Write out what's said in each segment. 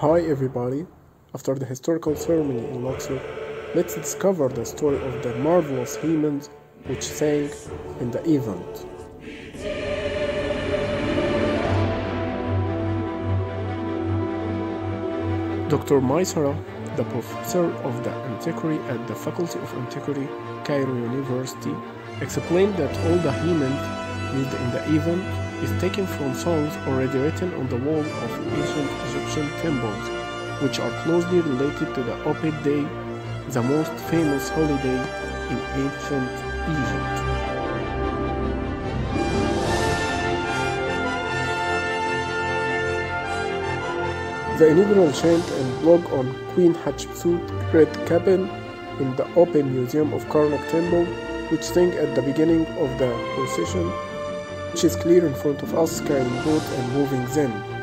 Hi everybody! After the historical ceremony in Luxor, let's discover the story of the marvelous hymns which sang in the event. Dr. Maisara, the professor of the antiquary at the Faculty of Antiquary, Cairo University, explained that all the hymns used in the event is taken from songs already written on the wall of ancient Egyptian temples, which are closely related to the Opet Day, the most famous holiday in ancient Egypt. The inaugural chant and blog on Queen Hatshepsut Great Cabin in the Open Museum of Karnak Temple, which sang at the beginning of the procession, which is clear in front of us carrying boat and moving them.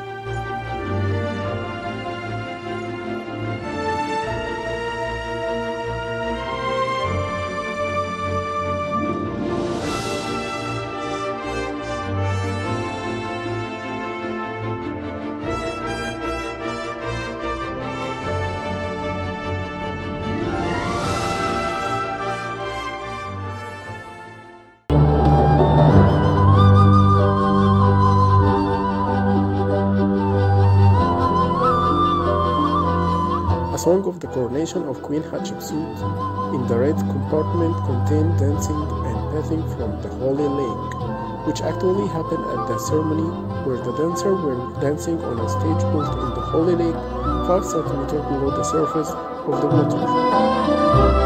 Song of the coronation of Queen Hatshepsut in the red compartment contained dancing and bathing from the holy lake, which actually happened at the ceremony where the dancers were dancing on a stage built in the holy lake 5 centimeters below the surface of the water.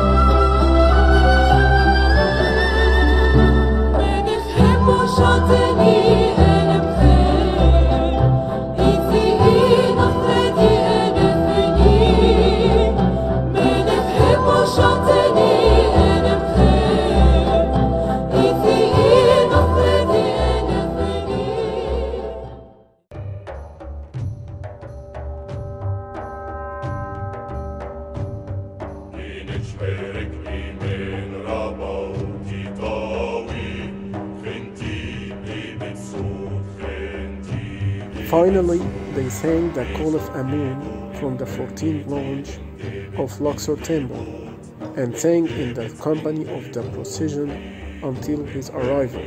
Finally, they sang the Call of Amun from the 14th lounge of Luxor Temple and sang in the company of the procession until his arrival.